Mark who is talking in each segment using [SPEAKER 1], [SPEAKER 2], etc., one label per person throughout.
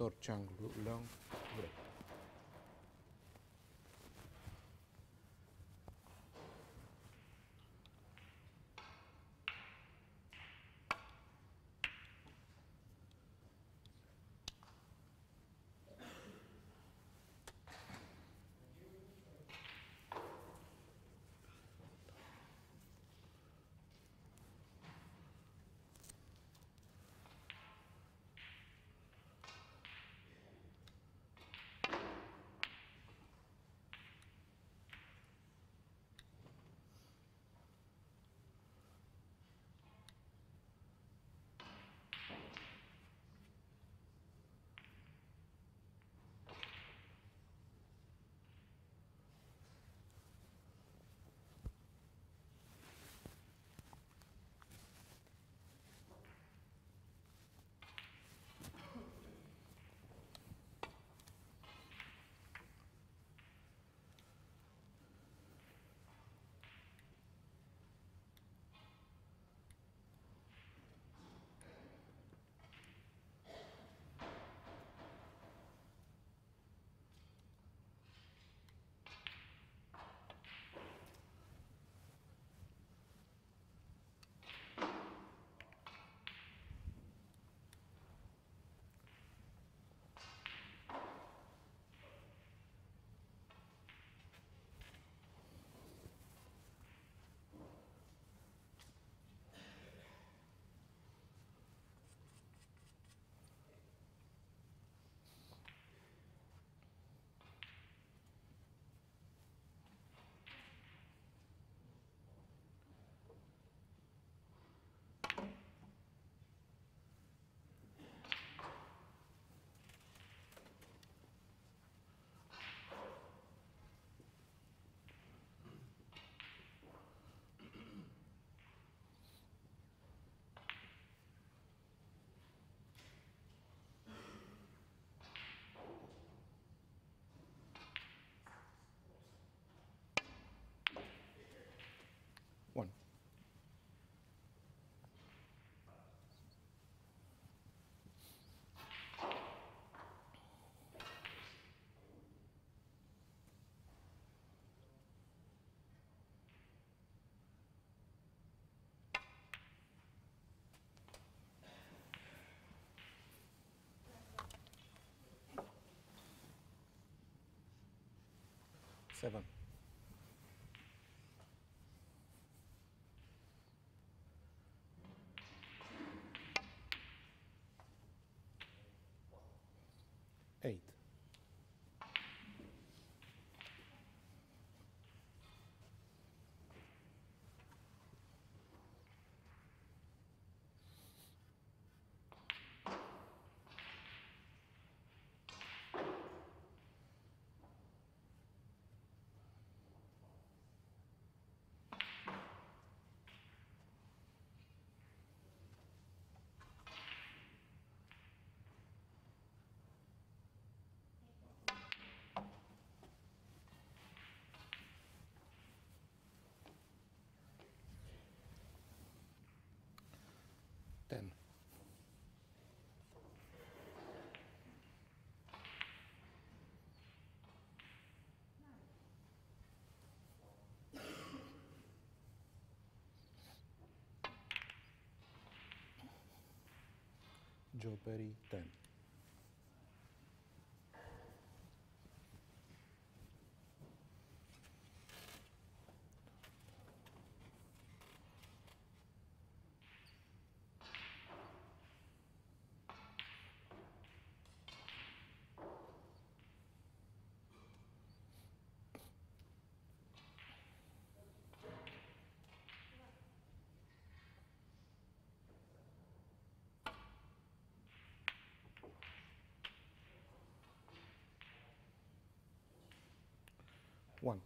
[SPEAKER 1] Thor Chuan Leong 7 Ten. Joe Perry, ten. One.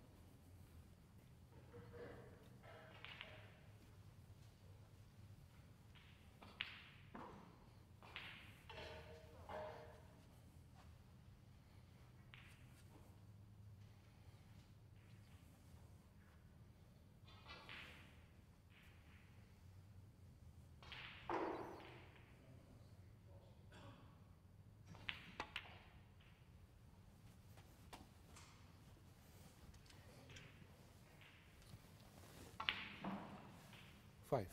[SPEAKER 1] Five.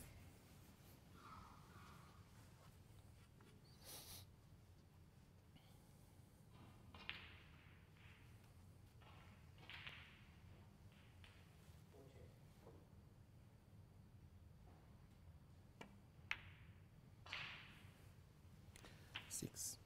[SPEAKER 1] Six.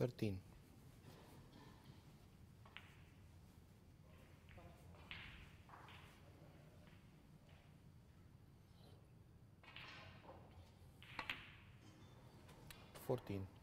[SPEAKER 1] Thirteen. Fourteen.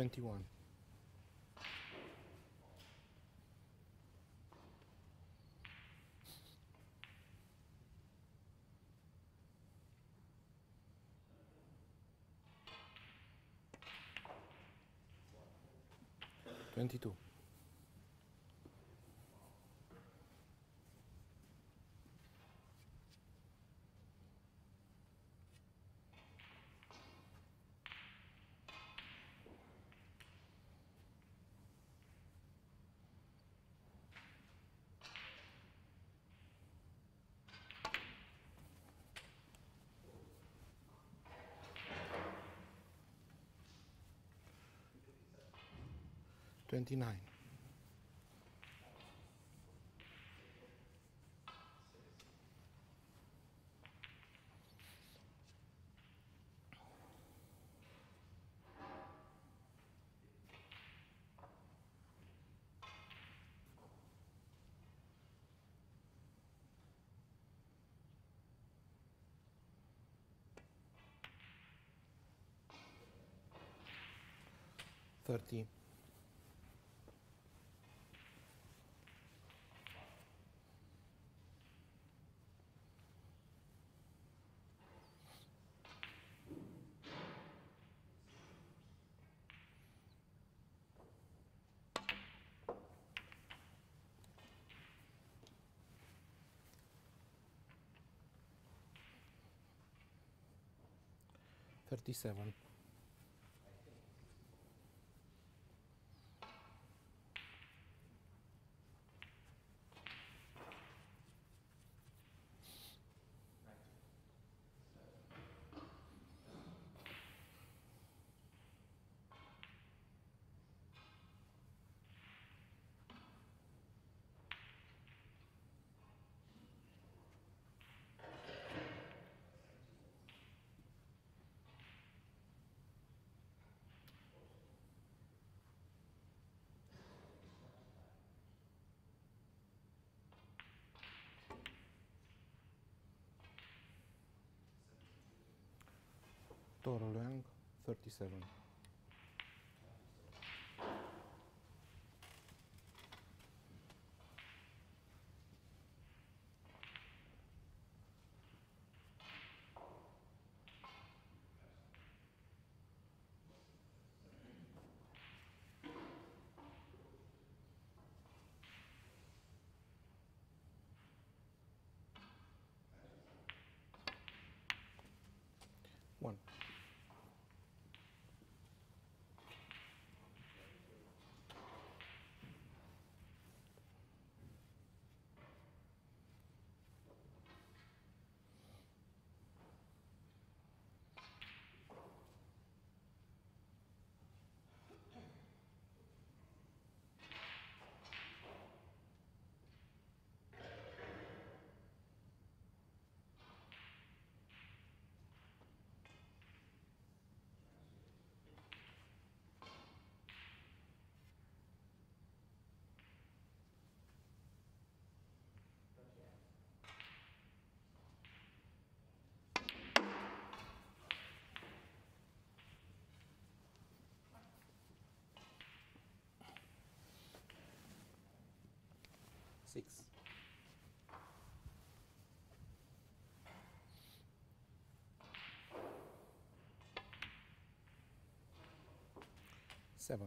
[SPEAKER 1] Twenty-one. Twenty-two. Twenty-nine. Thirty. 37 Thor Chuan Leong 37. One. Six. Seven.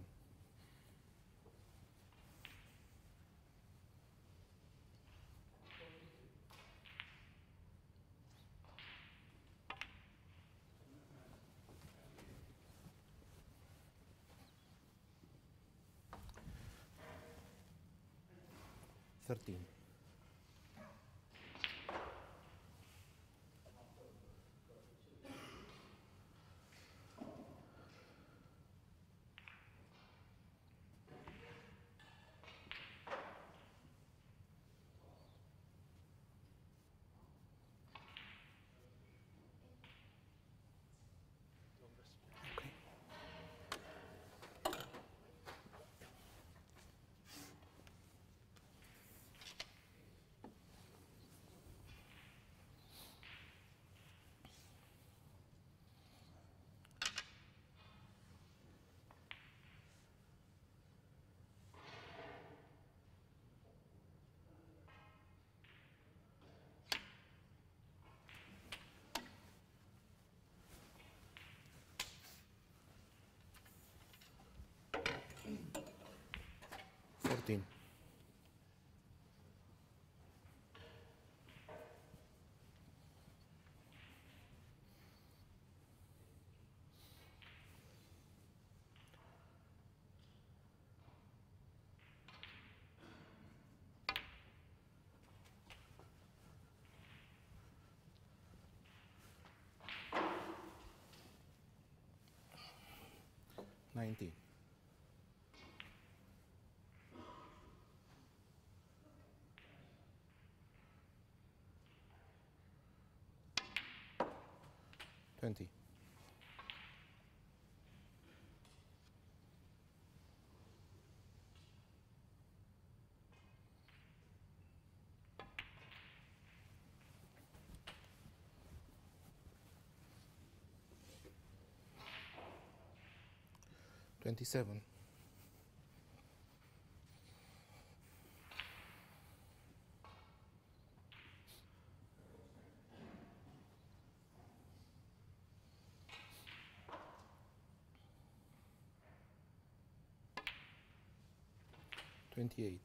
[SPEAKER 1] Martín. 14. Nineteen. Twenty. Twenty-seven. Twenty-eight.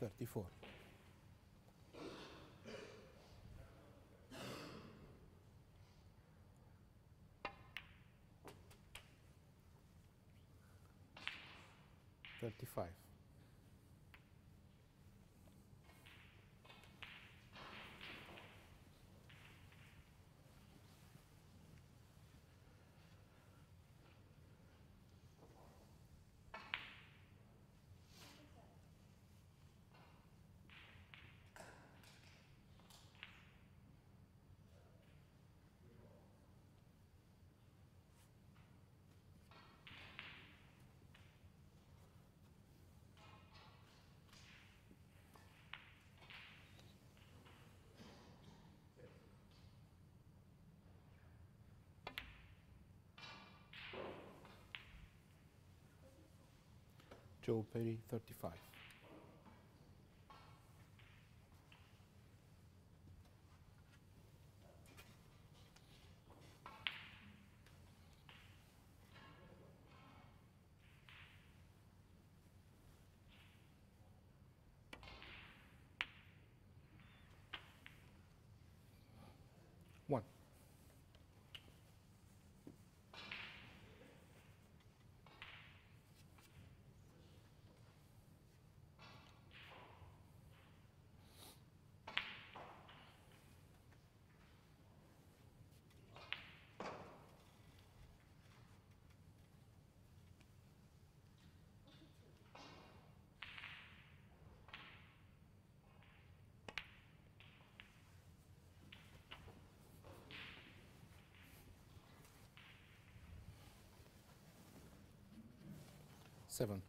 [SPEAKER 1] Thirty-four. 35 Job 30, 35. Seven.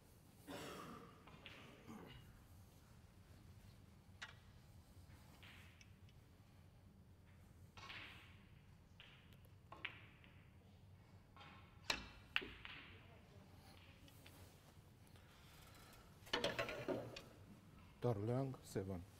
[SPEAKER 1] Darlang, seven.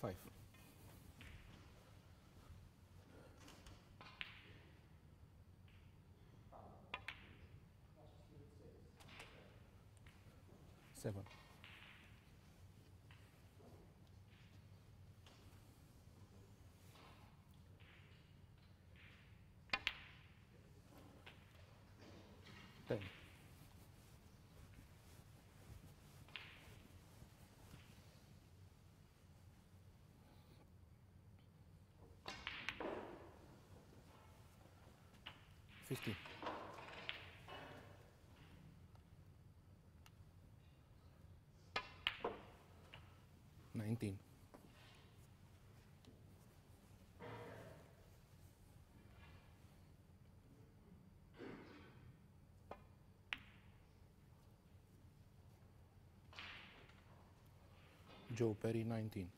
[SPEAKER 1] Five. Seven. 50. Nineteen. Joe Perry, nineteen.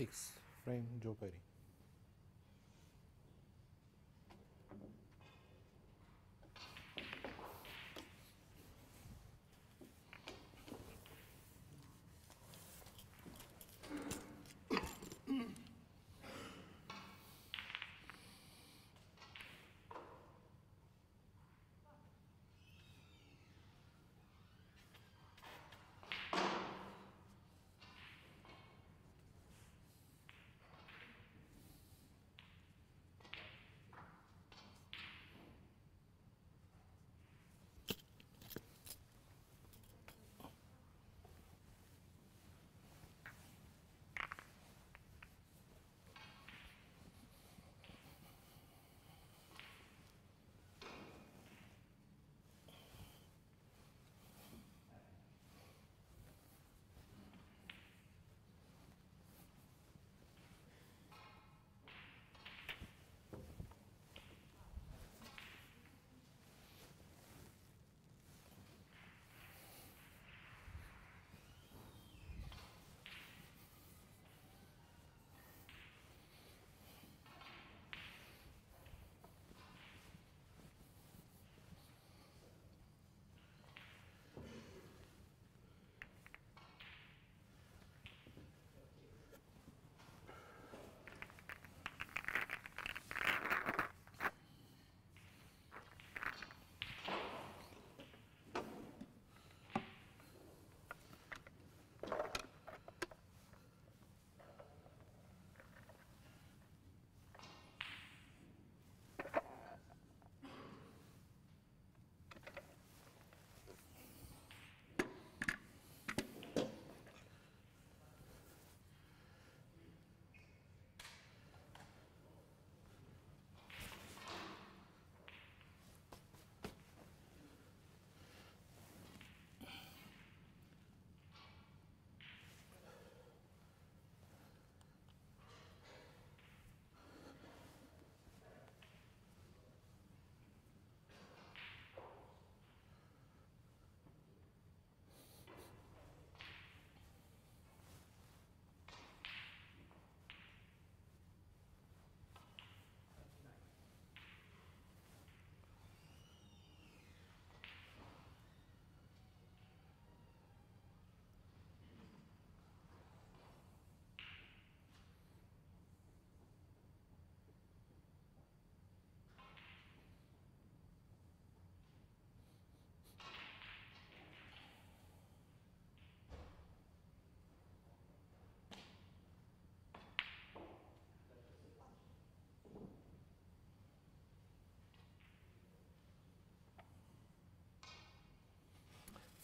[SPEAKER 1] 6 frame, joe perry.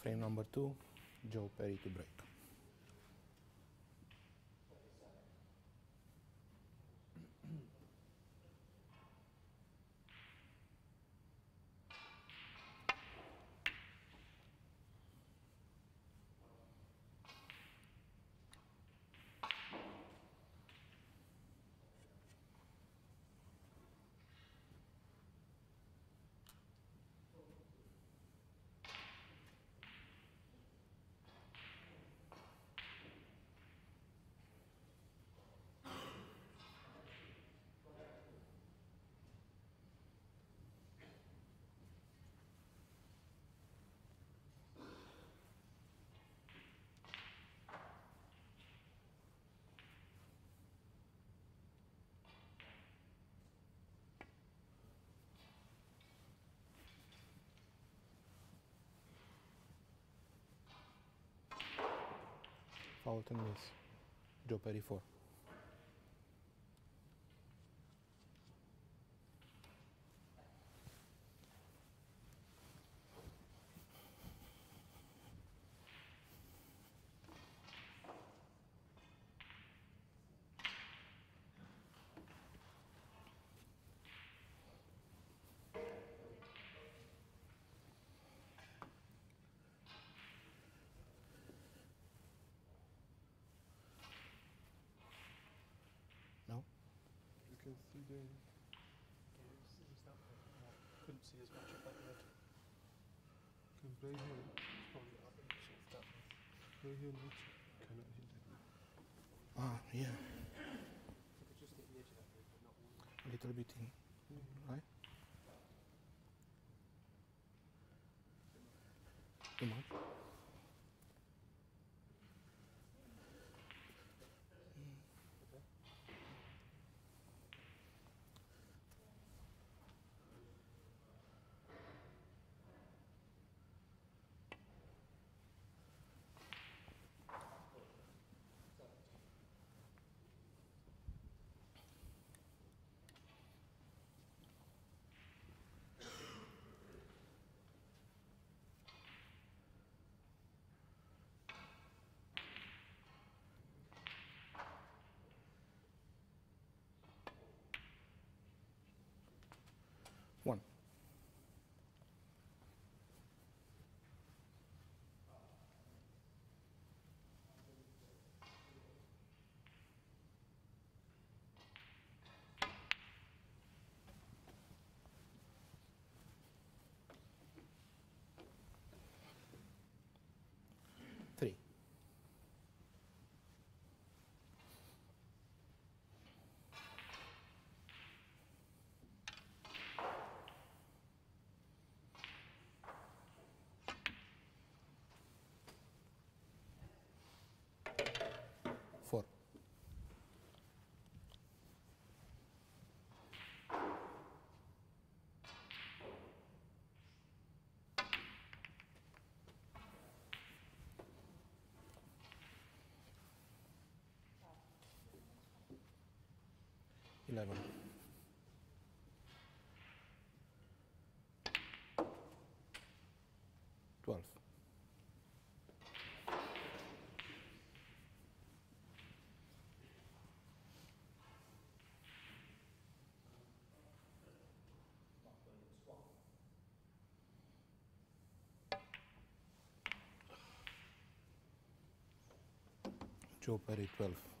[SPEAKER 1] Frame number two, Joe Perry to break. Metropolitan News, Joe Perry
[SPEAKER 2] 4. doing?
[SPEAKER 3] Couldn't see as much.
[SPEAKER 2] Can play here.
[SPEAKER 3] Of that.
[SPEAKER 2] Play here, Cannot.
[SPEAKER 1] Ah, yeah. A little bit in, mm-hmm. right? Too much. 11. Twelve. Joe Perry, 12.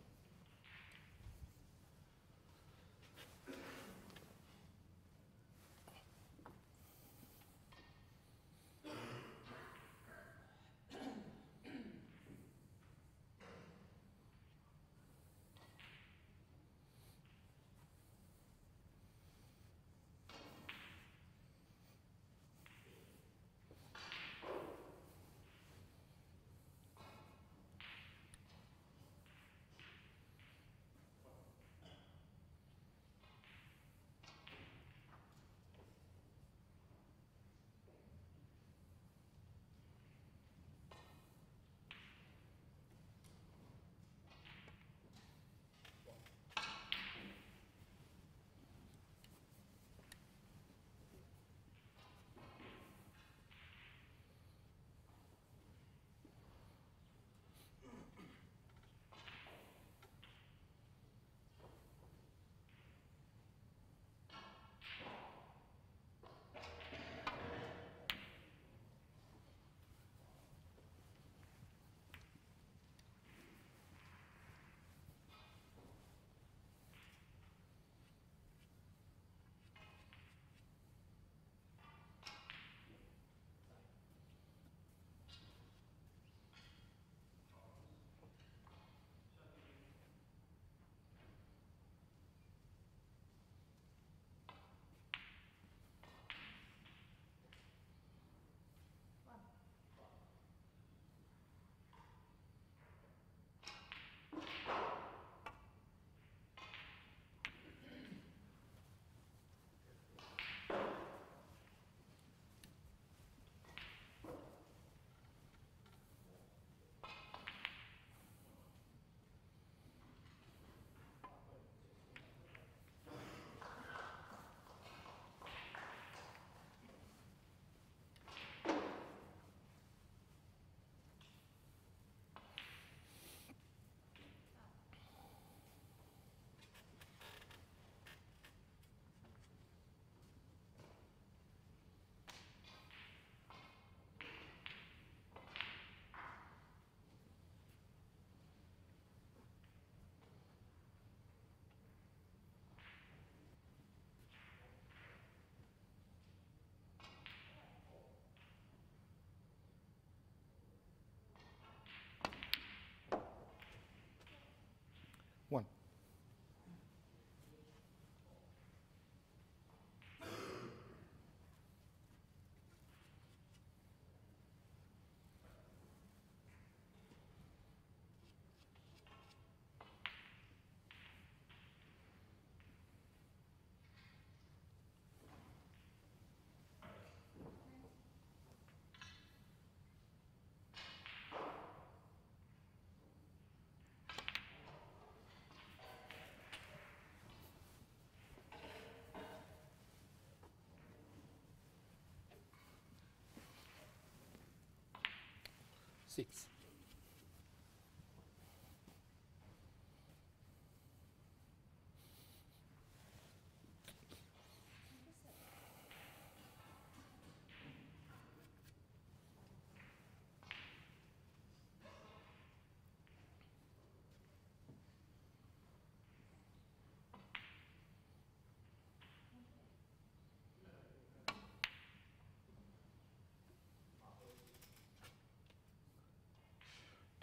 [SPEAKER 1] Six.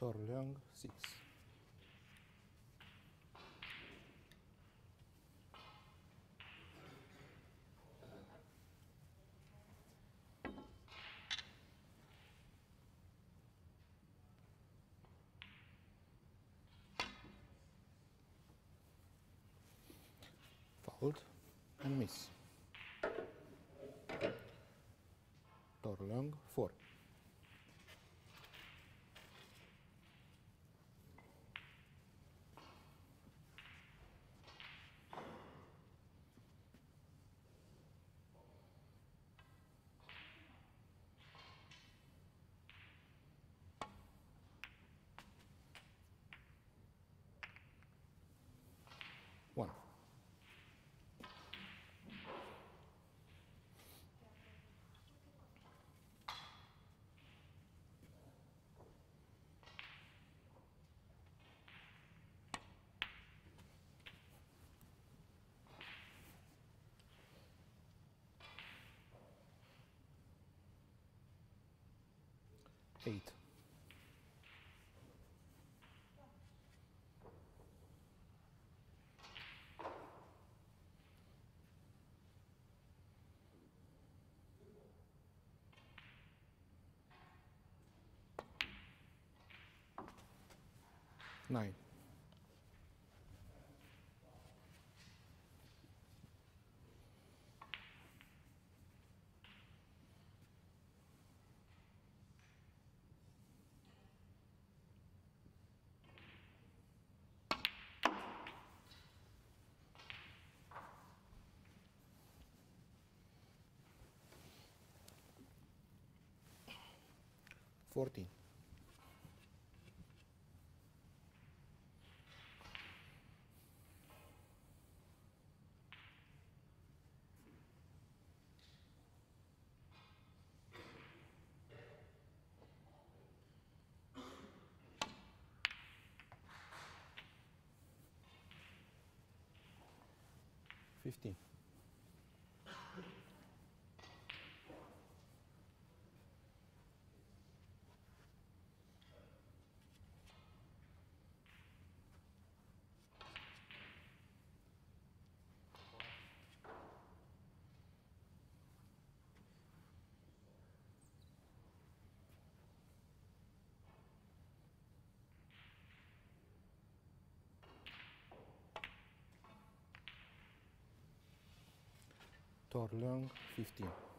[SPEAKER 1] Thor Leong 6. Fold and miss. Thor Leong 4. Eight. Nine. Fourteen. Fifteen. Thor Leong fifteen. One.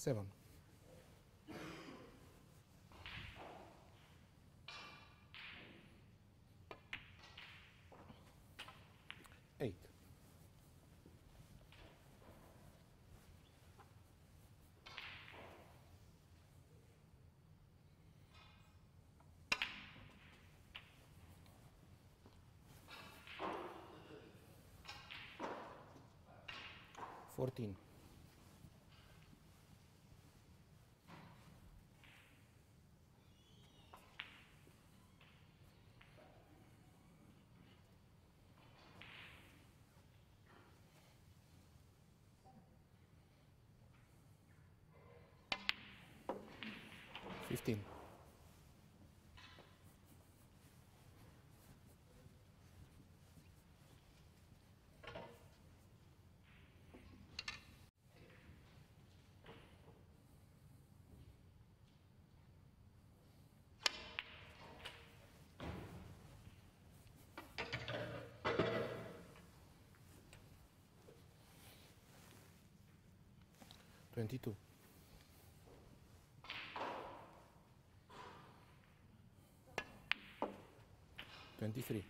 [SPEAKER 1] Seven. Eight. Fourteen. Fifteen. Twenty-two. Twenty-three.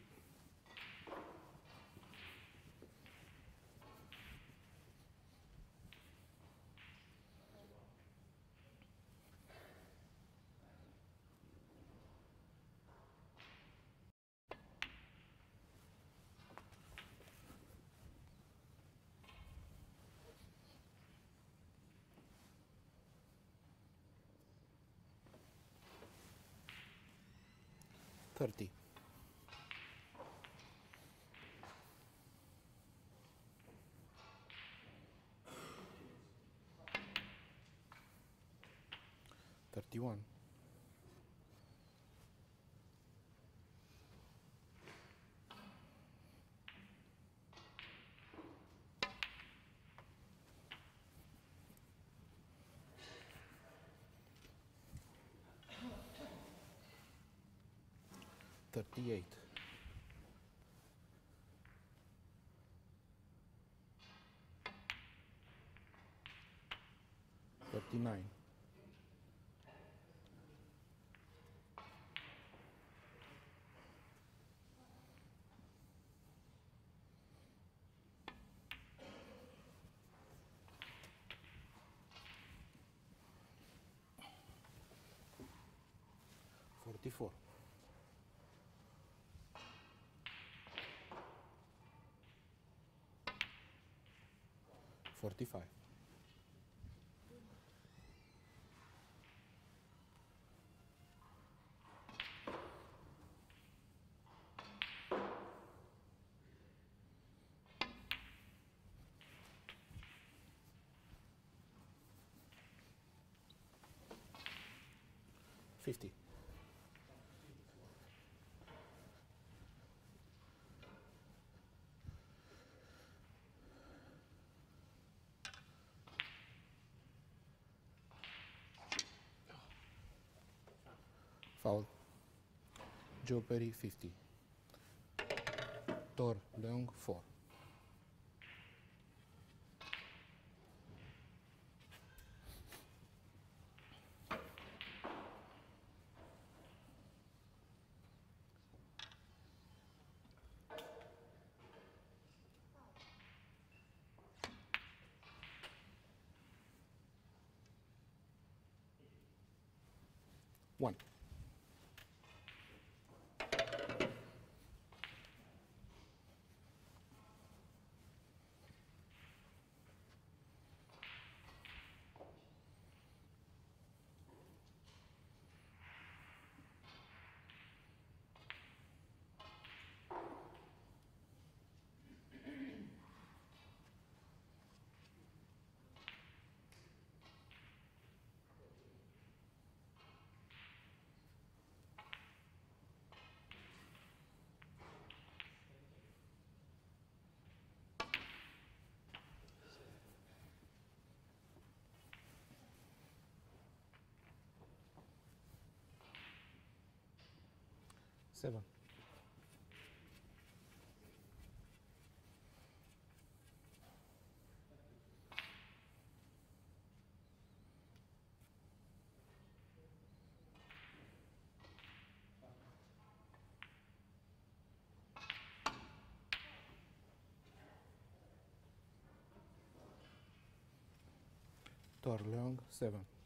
[SPEAKER 1] Thirty. Thirty-one. Thirty-eight. Thirty-nine. Forty-four. Forty-five. Fifty. Foul. Joe Perry, 50. Tor Leung, 4. Seven. Thor Leong, 7.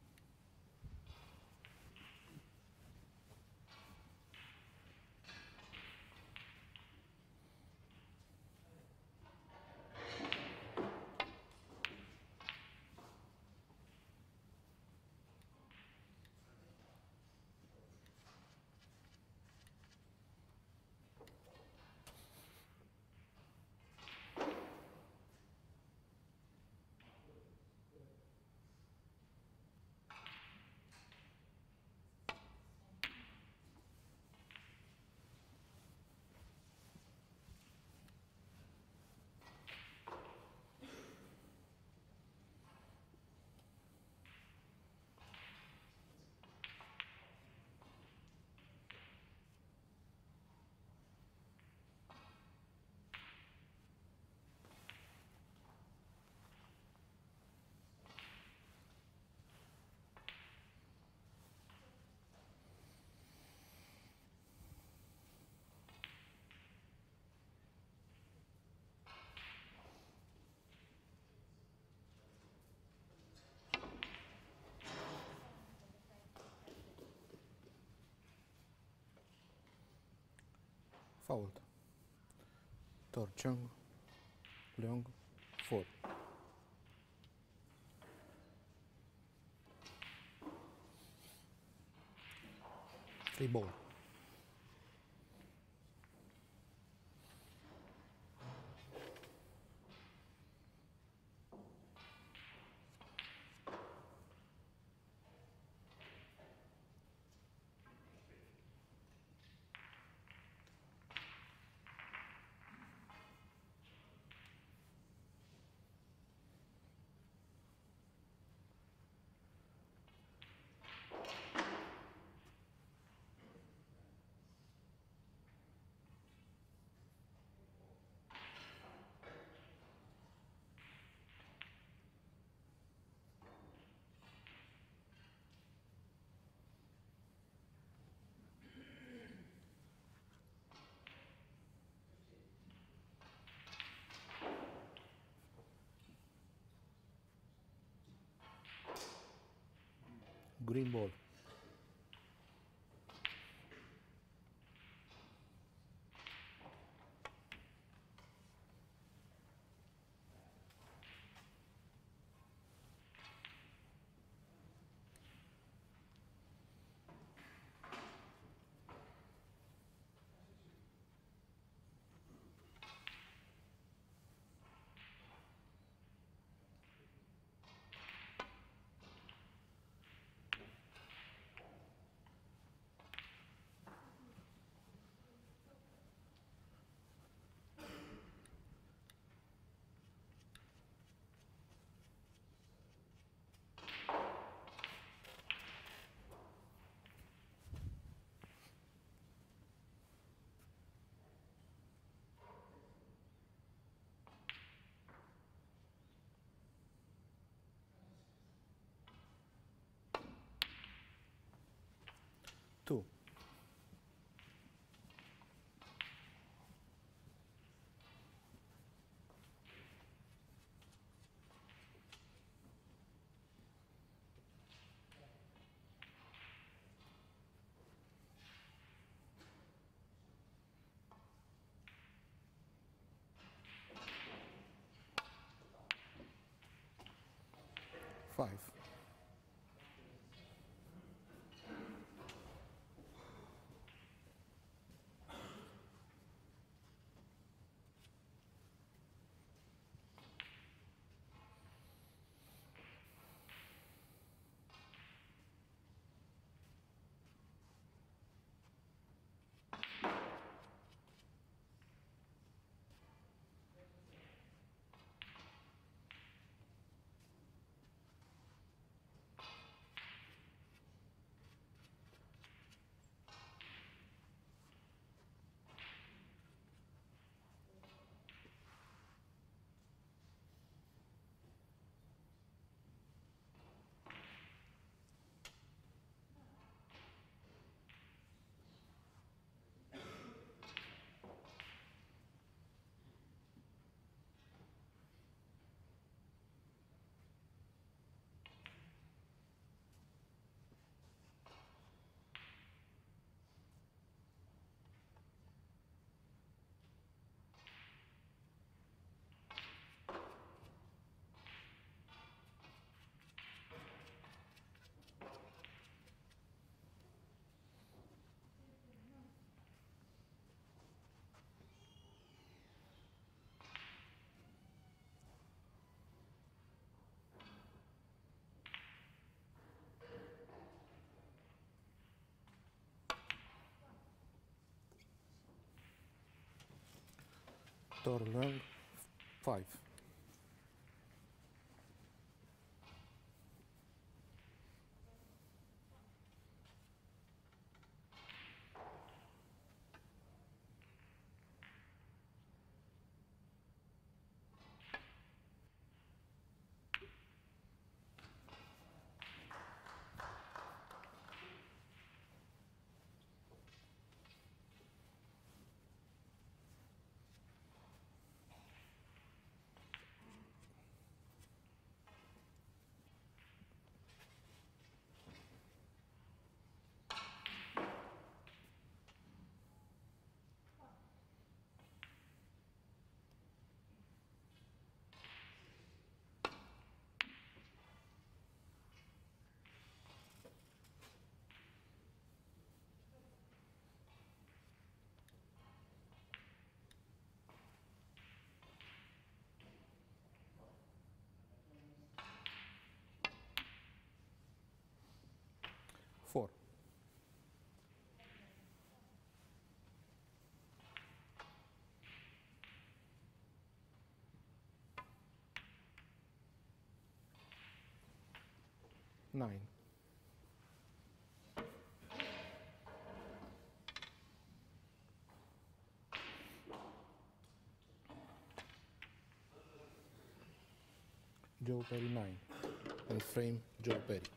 [SPEAKER 1] Fouled. Thor Chuan, Leong, 4. Free ball. Green ball. Two. Five. Thor Leong, 5. Nine, Joe Perry nine, and frame Joe Perry.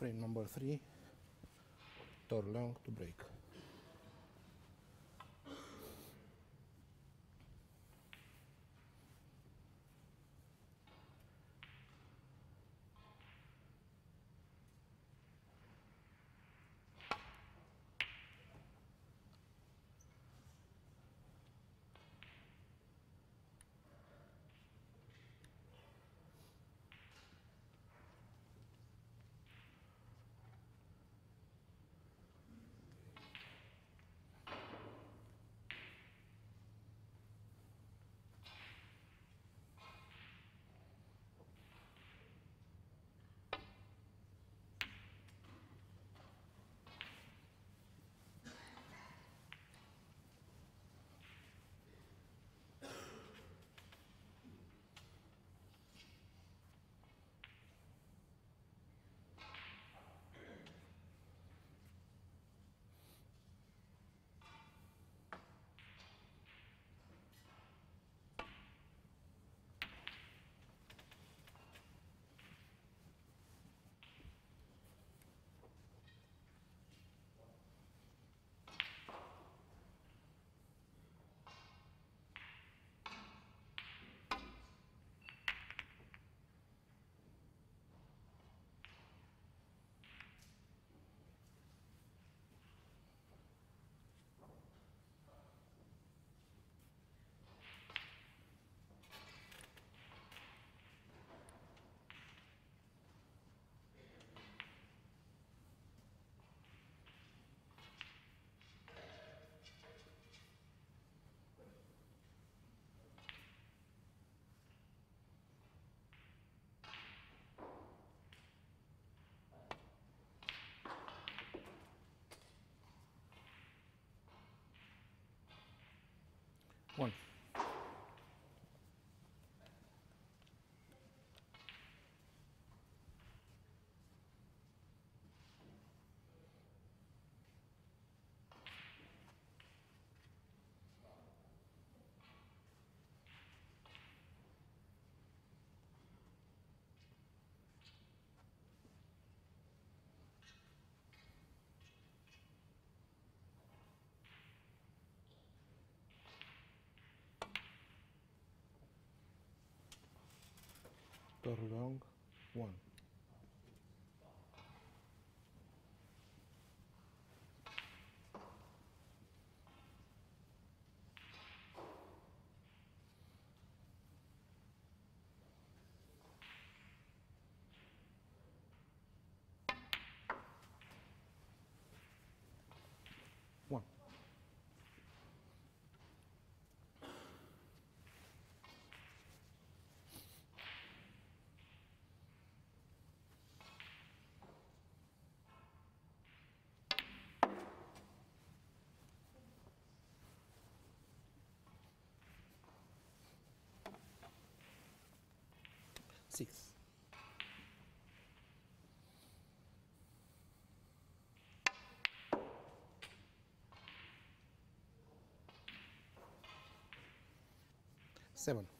[SPEAKER 1] Frame number three, Thor Leong to break. One. Tarurang 1. 6. Seven.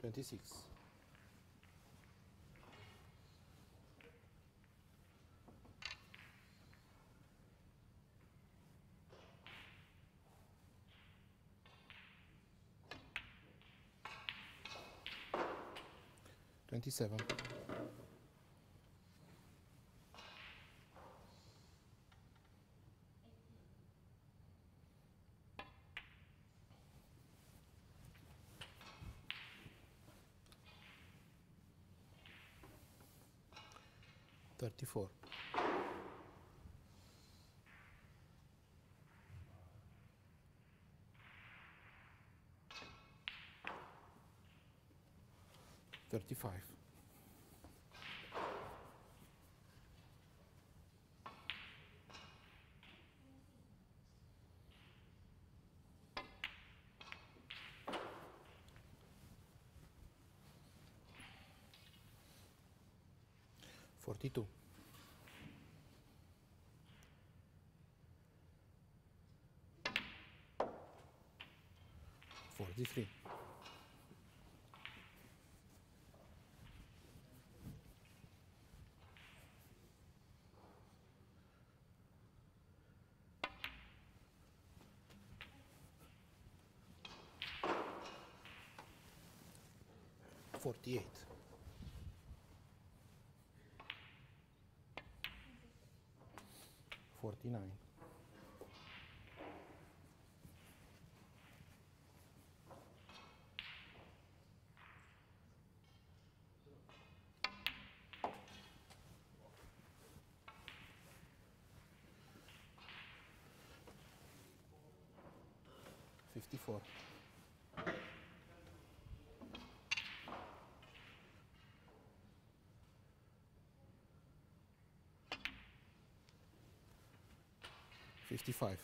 [SPEAKER 1] Twenty-six. Twenty-seven. Thirty-four. Thirty-five. Forty-two. Forty-three. Forty-eight. Forty-nine. Fifty-four. Fifty-five.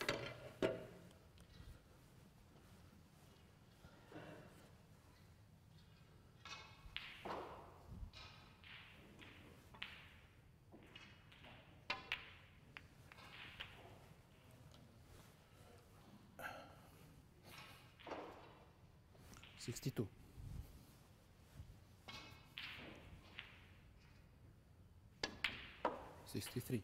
[SPEAKER 1] Sixty-two. Sixty-three.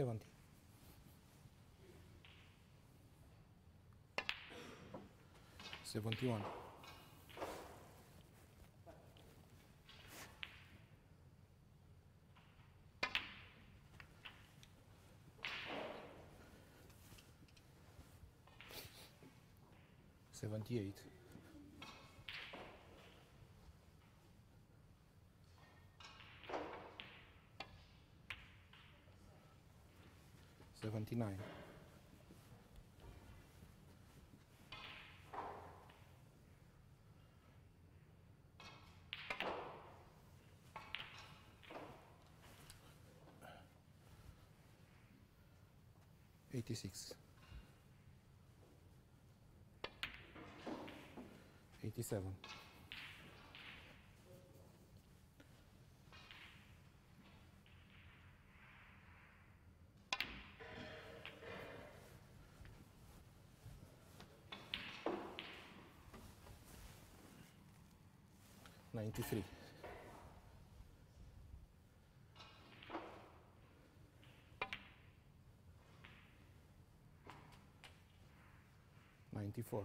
[SPEAKER 1] Seventy. Seventy-one. Seventy-eight. 99. Eighty-six. Eighty-seven. Ninety-three. Ninety-four.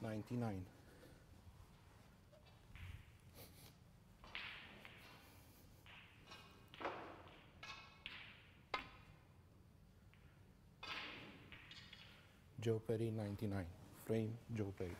[SPEAKER 1] Ninety-nine. Joe Perry 99. Frame Joe Perry.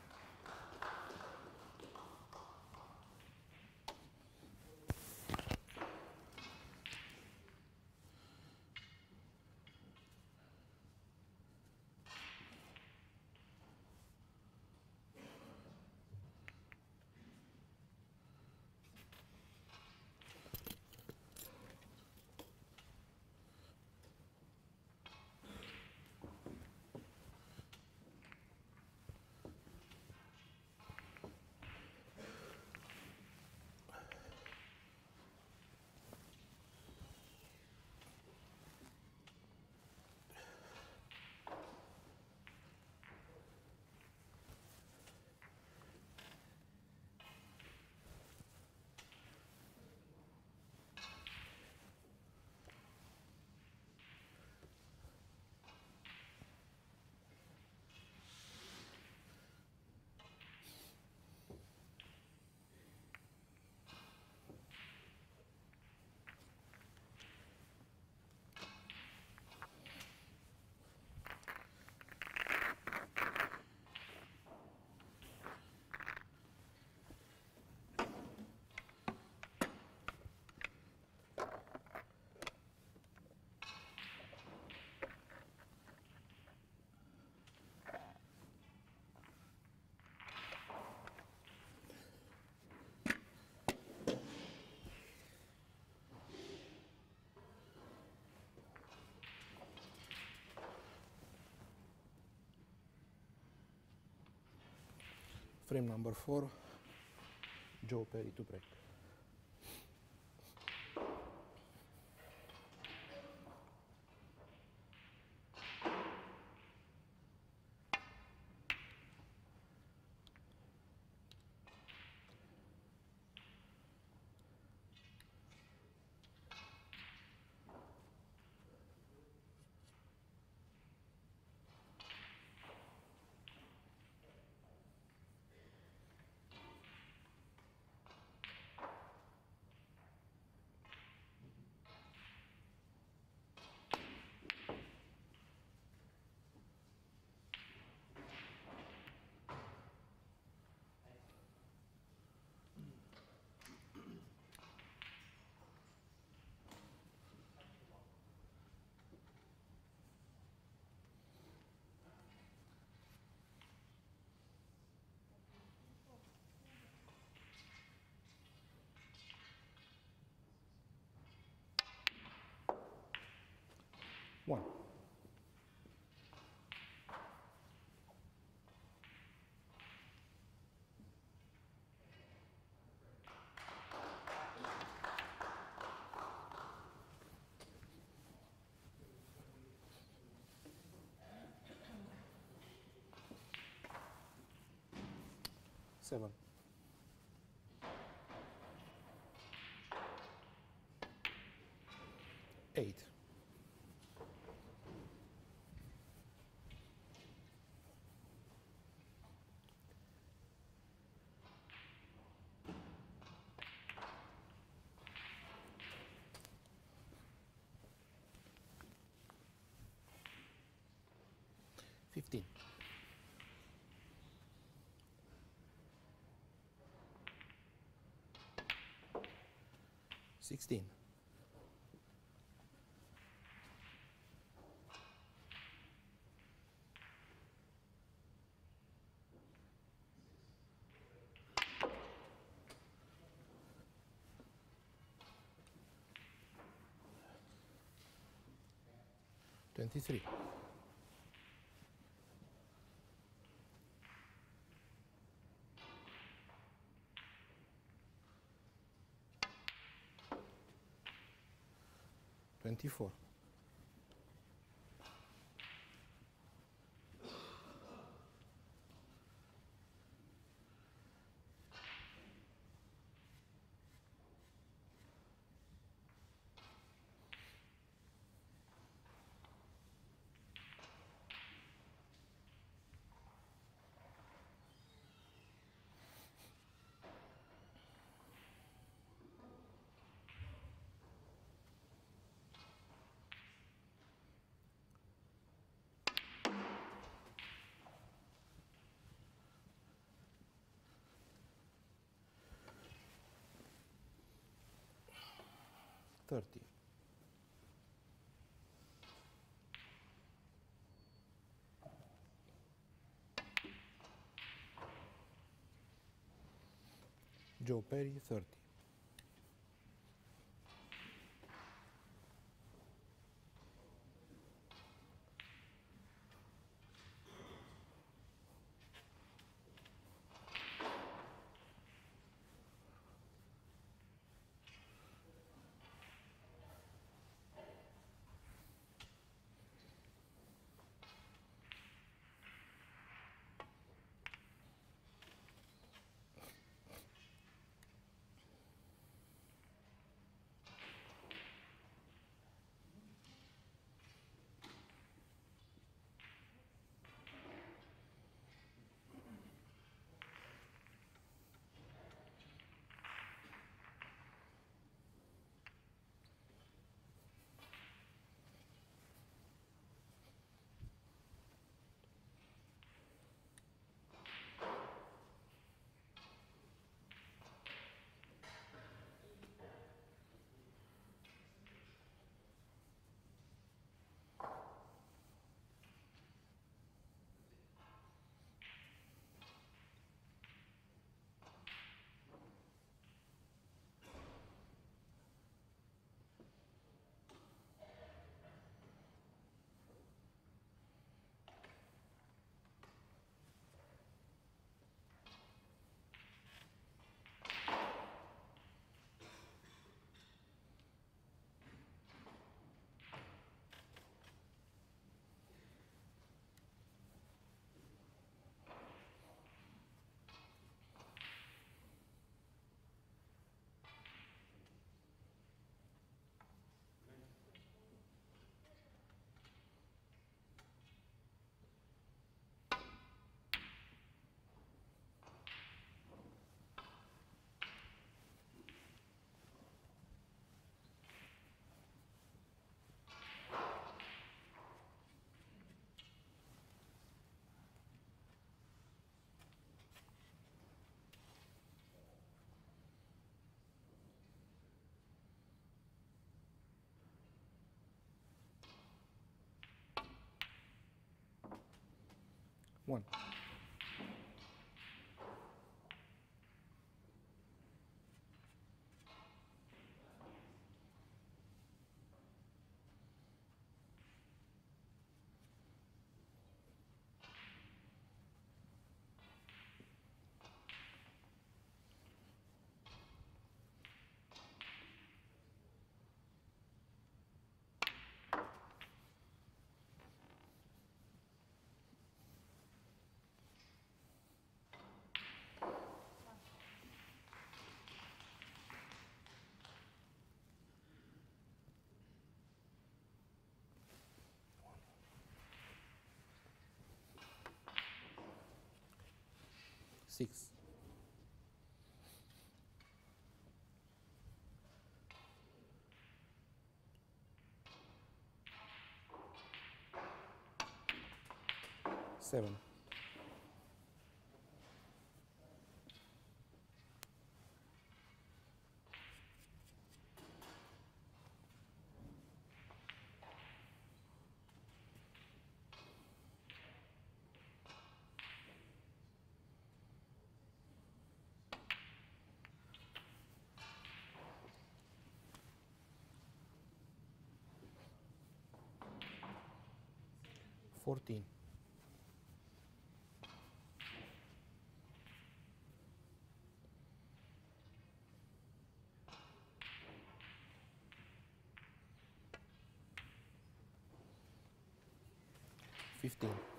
[SPEAKER 1] Frame number four, Joe Perry to break. One. Seven. Eight. 15. Sixteen. Twenty-three. die Twenty-four. Thirty. Joe Perry, thirty. One. Six. Seven. Fourteen. Fifteen.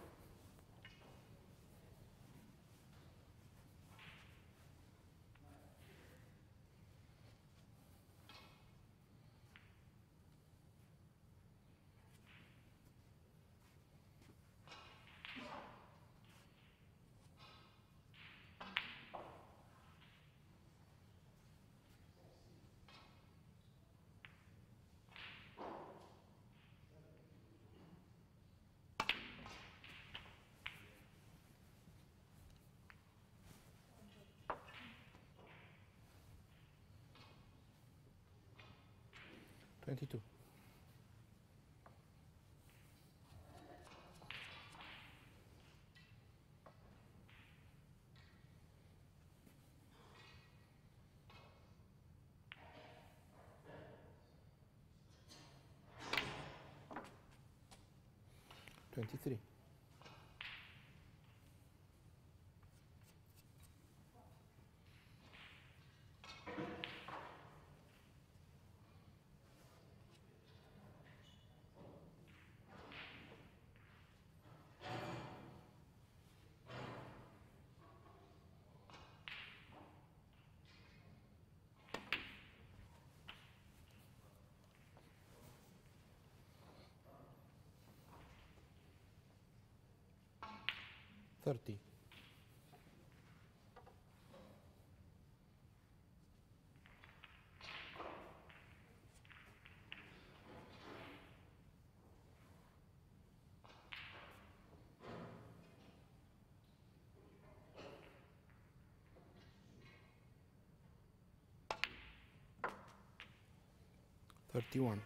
[SPEAKER 1] Twenty-two. Twenty-three. Thirty. Thirty-one.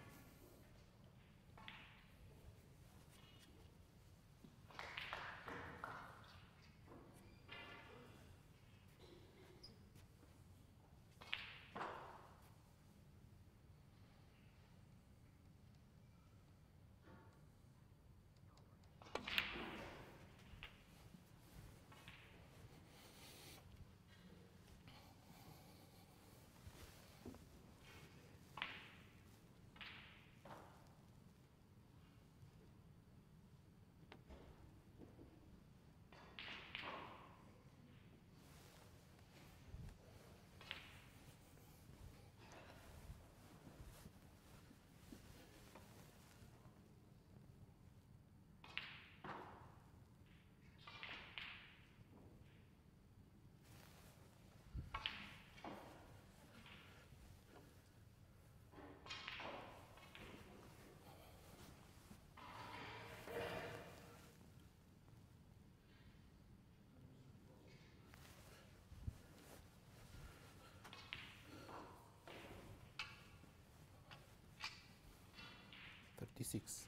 [SPEAKER 1] Thirty-six.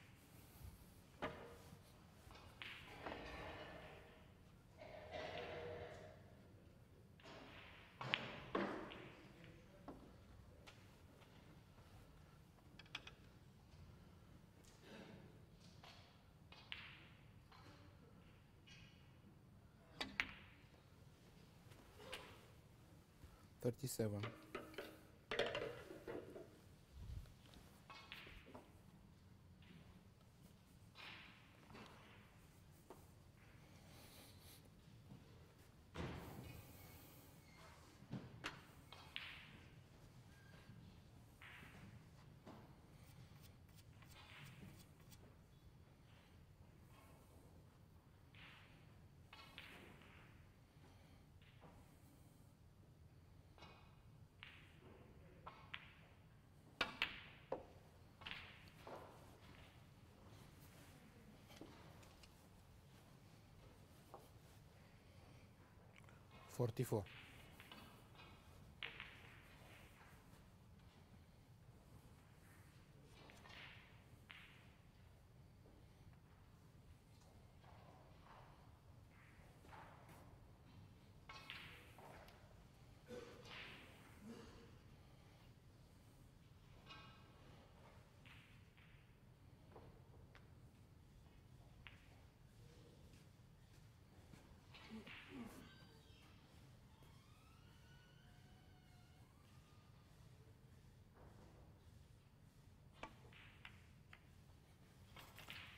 [SPEAKER 1] Thirty-seven. 44.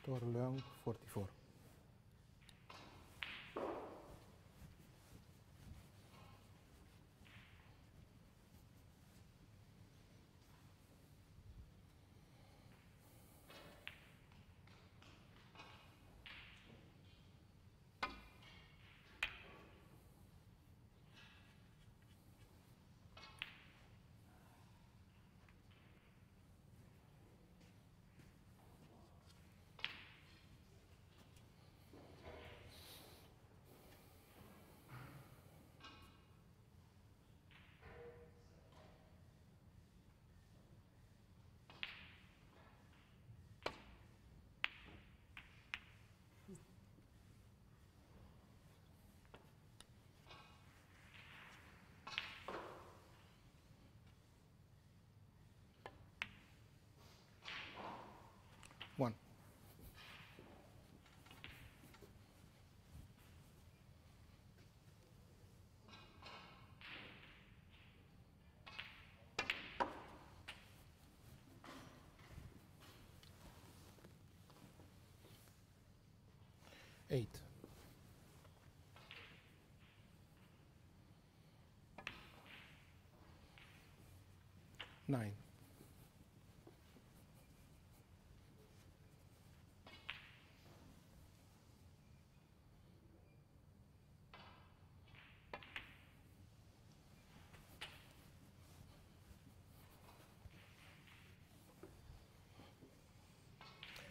[SPEAKER 1] Torleon 44. Eight. Nine.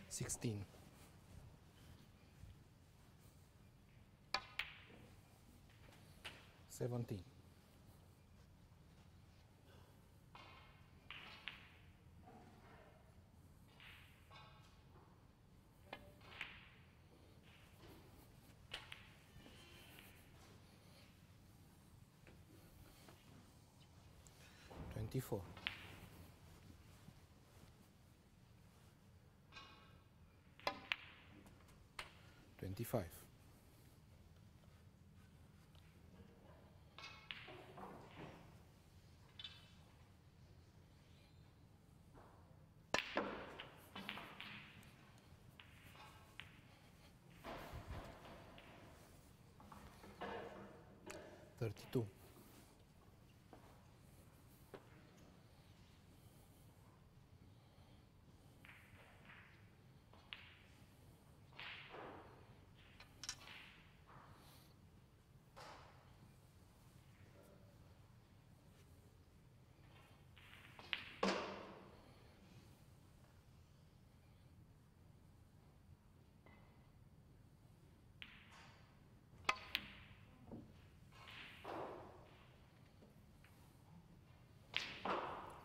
[SPEAKER 1] Sixteen. Seventeen. Twenty-four. Twenty-five. Thirty-two.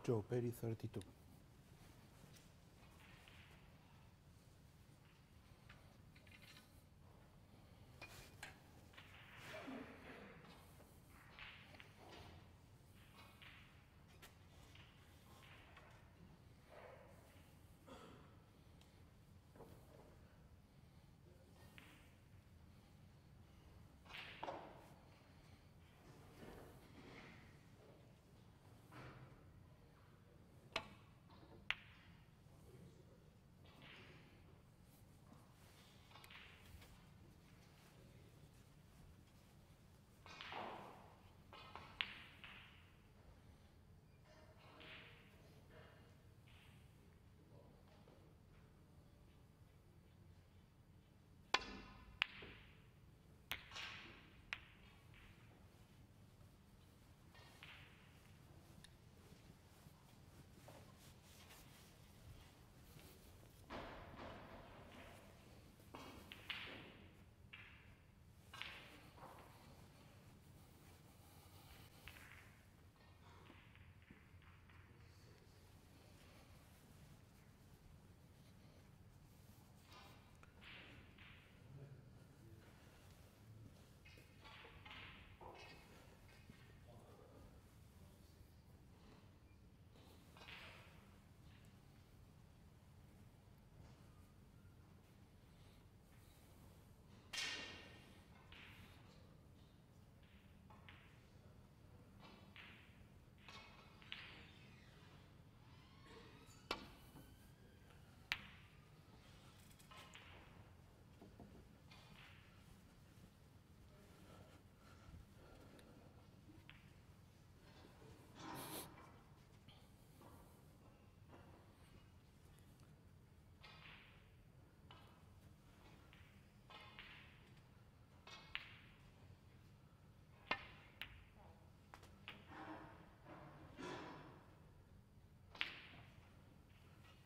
[SPEAKER 1] Joe Perry, 32.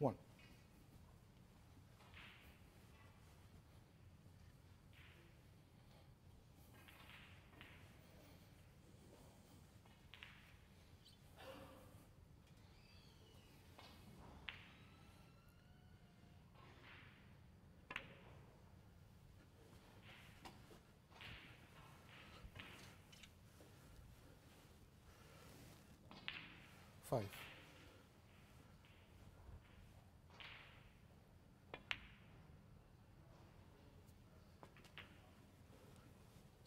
[SPEAKER 1] One. Five.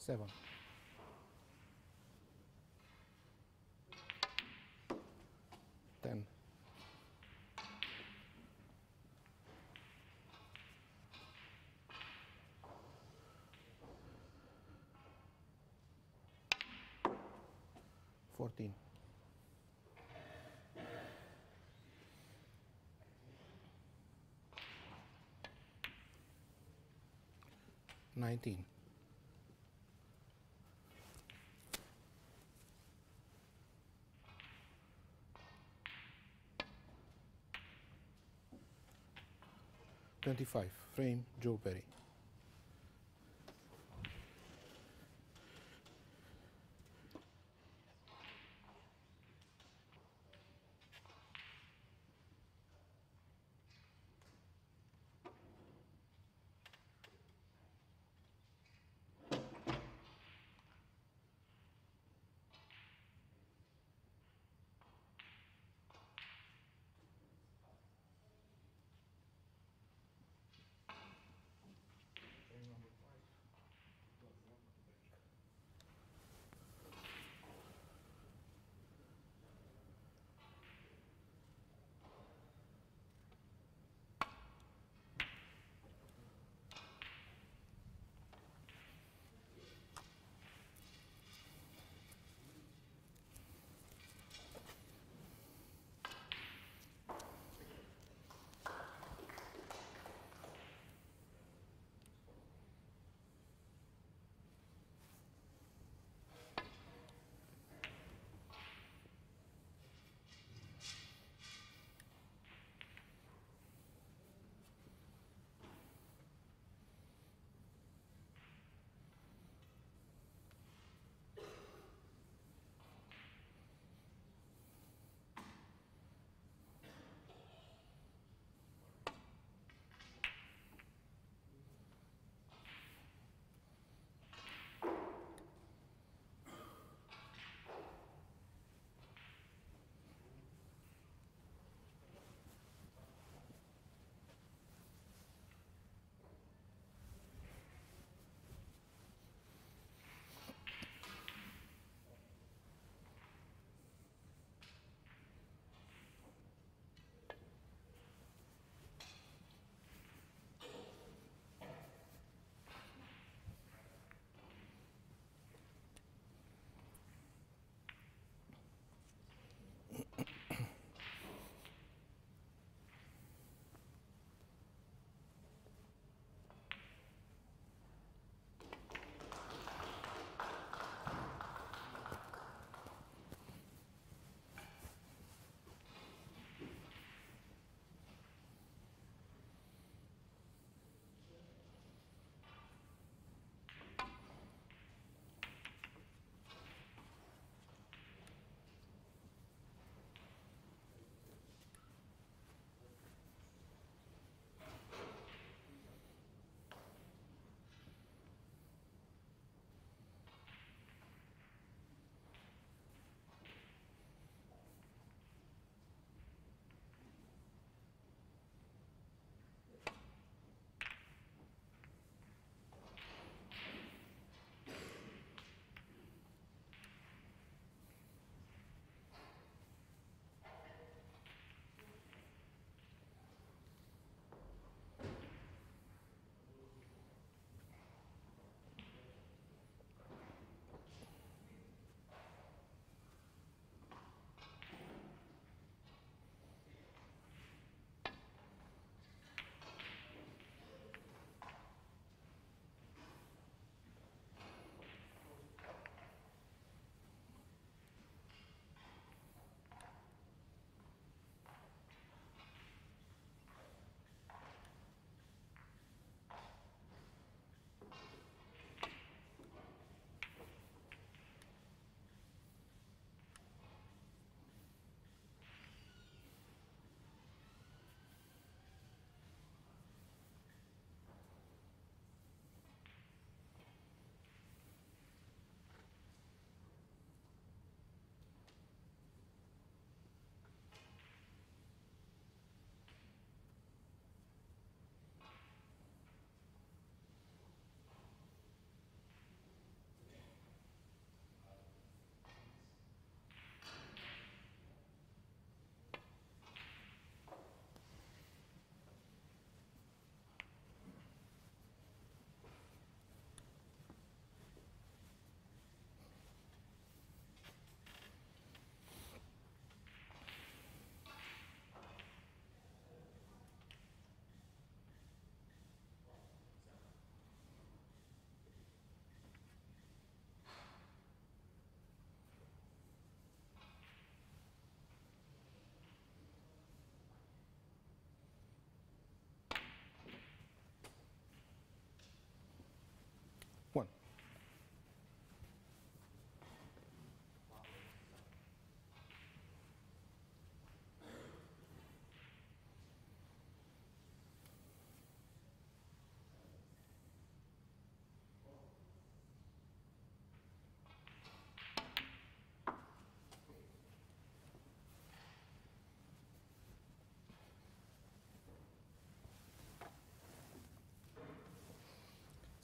[SPEAKER 1] Seven. Ten. Fourteen. Nineteen. Twenty-five. Frame Joe Perry.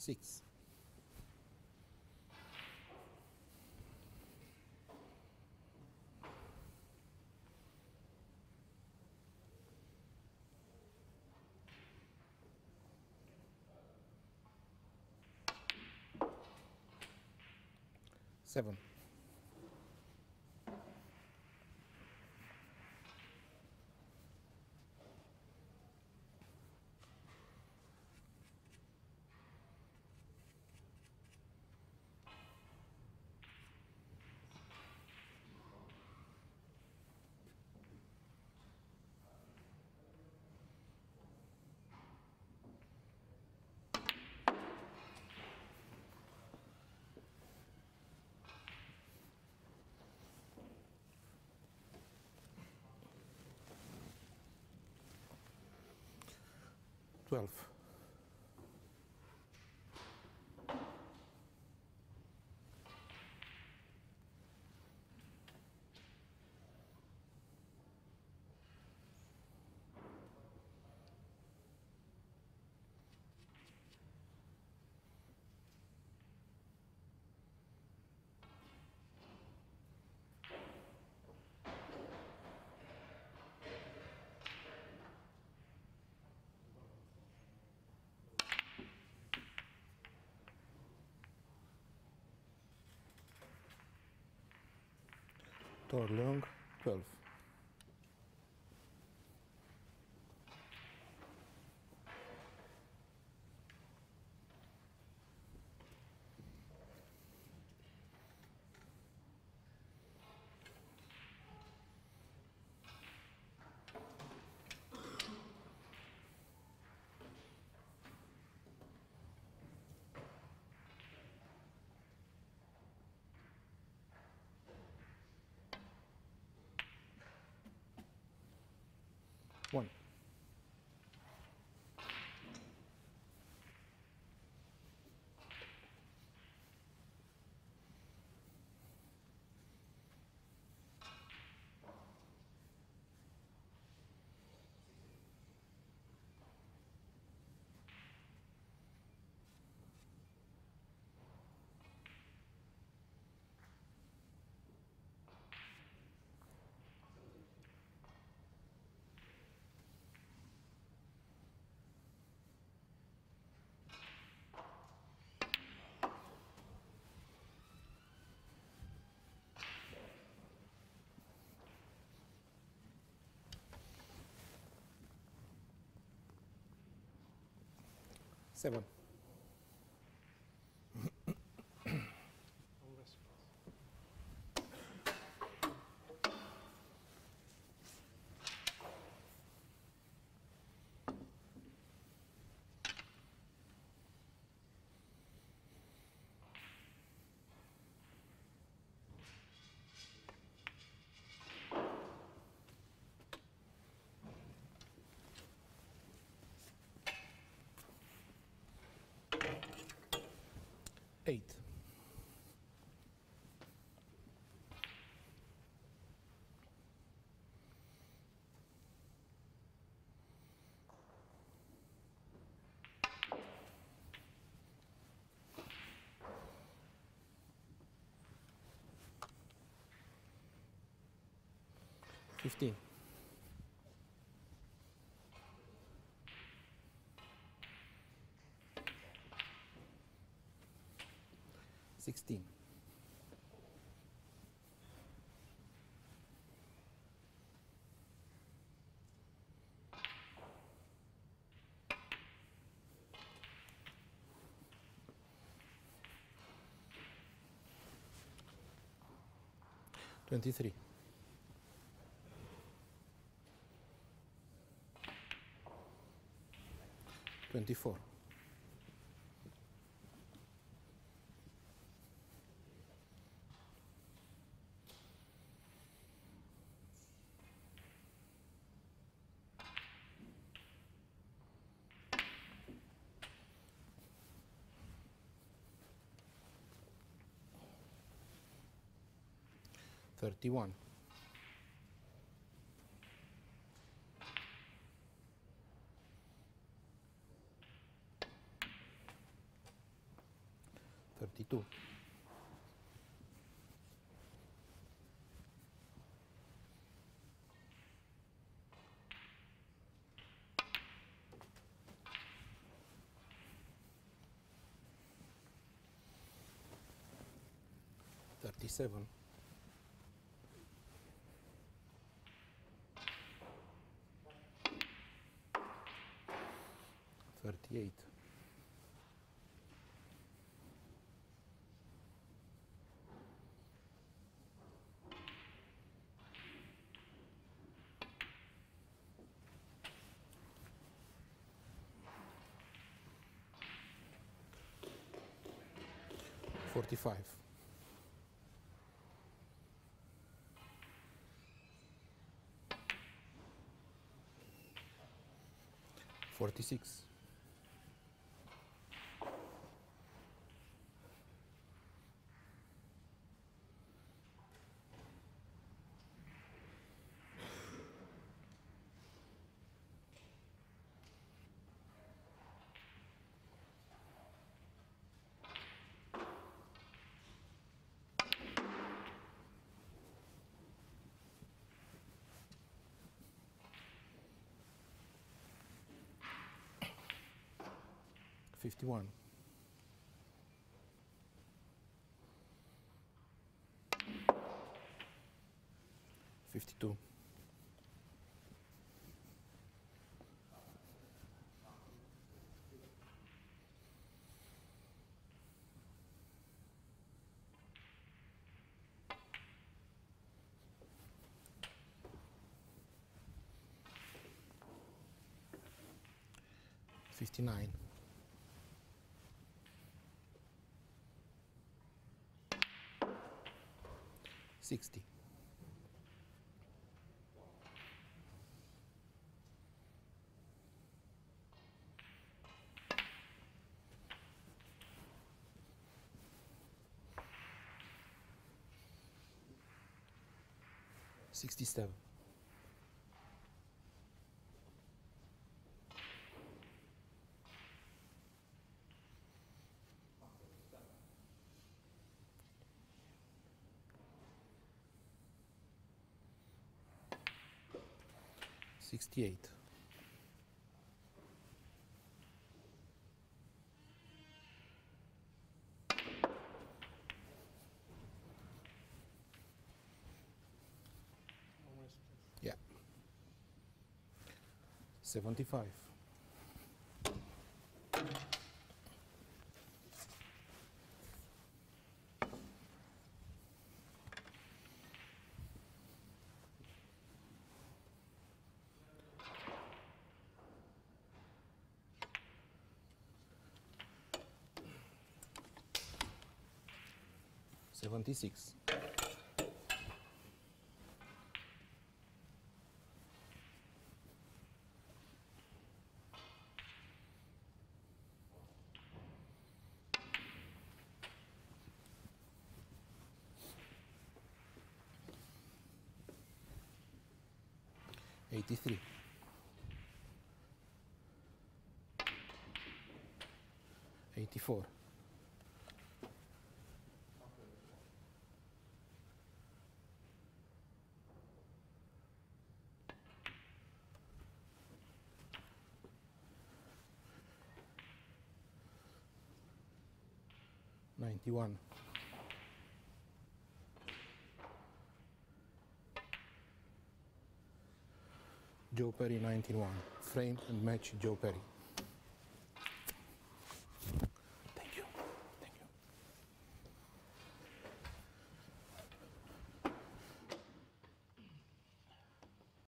[SPEAKER 1] Six. Seven. 12. Thor Leong 12. Seven.
[SPEAKER 3] All
[SPEAKER 1] 8. Fifteen. 23. Twenty-four. Thirty-one. 32. Thirty-seven. Thirty-eight. Forty-five. Forty-six. Fifty-one. Fifty-two. Fifty-nine. Sixty. Sixty-seven. Sixty-eight. Yeah. Seventy-five. Seventy-six. Eighty-three. Eighty-four. Ninety-one. Joe Perry 91. Frame and match Joe Perry.